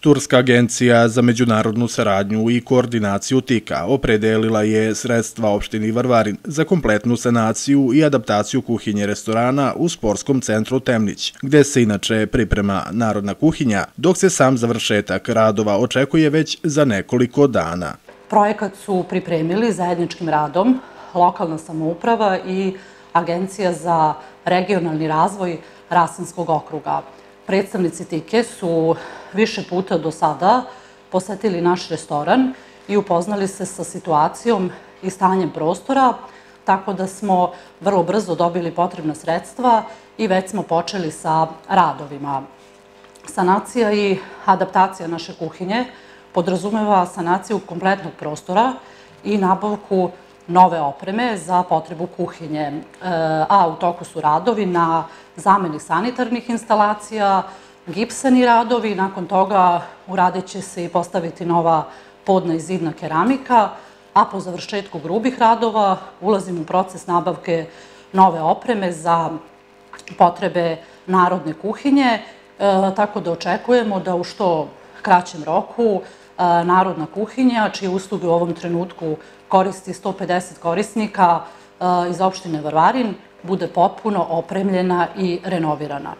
Turska agencija za međunarodnu saradnju i koordinaciju TIKA opredelila je sredstva opštini Varvarin za kompletnu sanaciju i adaptaciju kuhinje restorana u sportskom centru Temnić, gde se inače priprema narodna kuhinja, dok se sam završetak radova očekuje već za nekoliko dana. Projekat su pripremili zajedničkim radom lokalna samouprava i Agencija za regionalni razvoj Rasinskog okruga. Predstavnici Tike su više puta do sada posetili naš restoran i upoznali se sa situacijom i stanjem prostora, tako da smo vrlo brzo dobili potrebna sredstva i već smo počeli sa radovima. Sanacija i adaptacija naše kuhinje podrazumeva sanaciju kompletnog prostora i nabavku nove opreme za potrebu kuhinje, e, a u toku su radovi na zameni sanitarnih instalacija, gipsani radovi, nakon toga uradit će se i postaviti nova podna i zidna keramika, a po završetku grubih radova ulazim u proces nabavke nove opreme za potrebe narodne kuhinje, e, tako da očekujemo da u što kraćem roku Narodna kuhinja, čije usluge u ovom trenutku koristi 150 korisnika iz opštine Varvarin, bude potpuno opremljena i renovirana.